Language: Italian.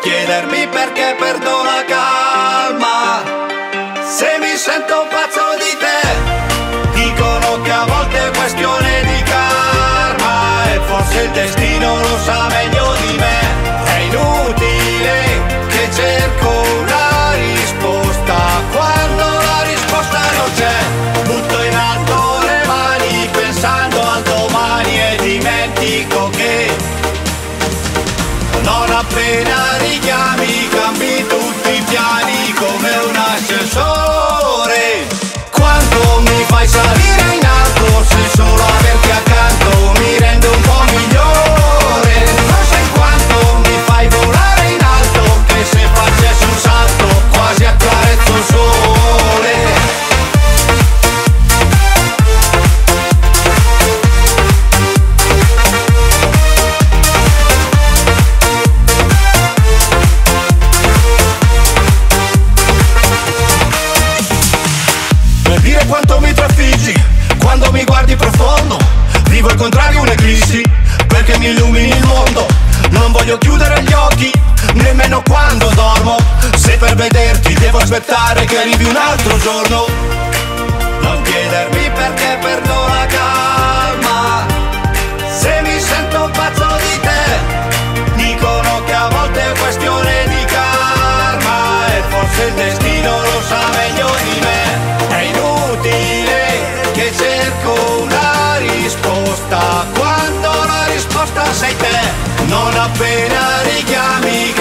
chiedermi perché perdo la calma. Se mi sento pazzo sereno quando dormo. Se per vederti devo aspettare che arrivi un altro giorno. Non chiedermi perché perdo la calma. Se mi sento pazzo di te Dicono che a volte è questione di karma. E forse il destino lo sa meglio di me. È inutile che cerco una risposta. Quando la risposta sei te non appena richiami